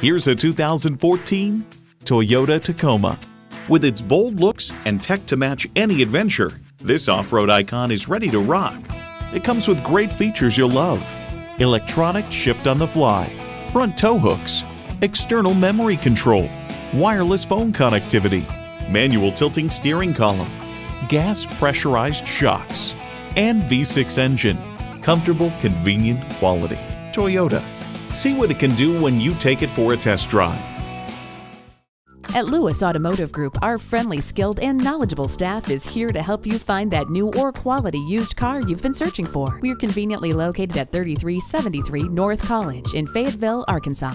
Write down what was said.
Here's a 2014 Toyota Tacoma. With its bold looks and tech to match any adventure, this off-road icon is ready to rock. It comes with great features you'll love. Electronic shift on the fly, front tow hooks, external memory control, wireless phone connectivity, manual tilting steering column, gas pressurized shocks, and V6 engine. Comfortable, convenient quality. Toyota. See what it can do when you take it for a test drive. At Lewis Automotive Group, our friendly, skilled, and knowledgeable staff is here to help you find that new or quality used car you've been searching for. We're conveniently located at 3373 North College in Fayetteville, Arkansas.